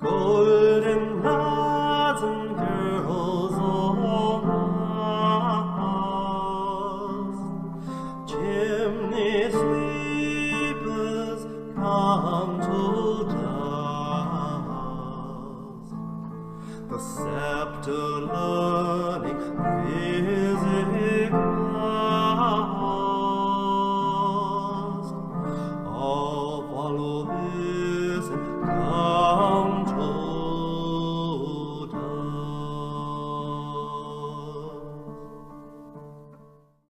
golden lads and girls all past, chimney sweepers come to dust. The scepter